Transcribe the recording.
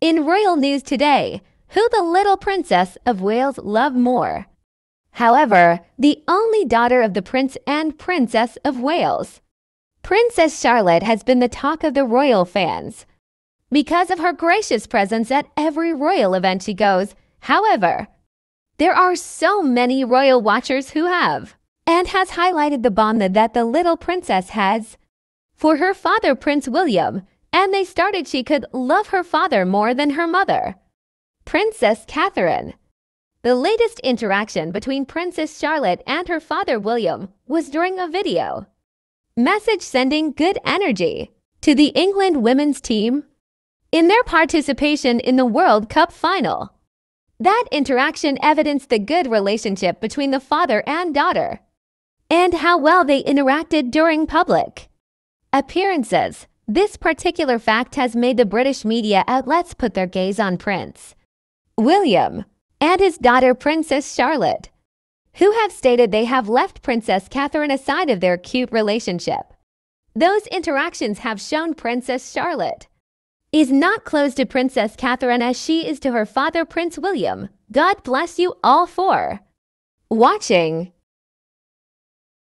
In royal news today, who the little princess of Wales love more? However, the only daughter of the Prince and Princess of Wales. Princess Charlotte has been the talk of the royal fans because of her gracious presence at every royal event she goes. However, there are so many royal watchers who have and has highlighted the bond that the little princess has for her father, Prince William, and they started she could love her father more than her mother. Princess Catherine. The latest interaction between Princess Charlotte and her father William was during a video. Message sending good energy to the England women's team in their participation in the World Cup final. That interaction evidenced the good relationship between the father and daughter and how well they interacted during public appearances. This particular fact has made the British media outlets put their gaze on Prince William and his daughter Princess Charlotte, who have stated they have left Princess Catherine aside of their cute relationship. Those interactions have shown Princess Charlotte is not close to Princess Catherine as she is to her father Prince William. God bless you all for watching.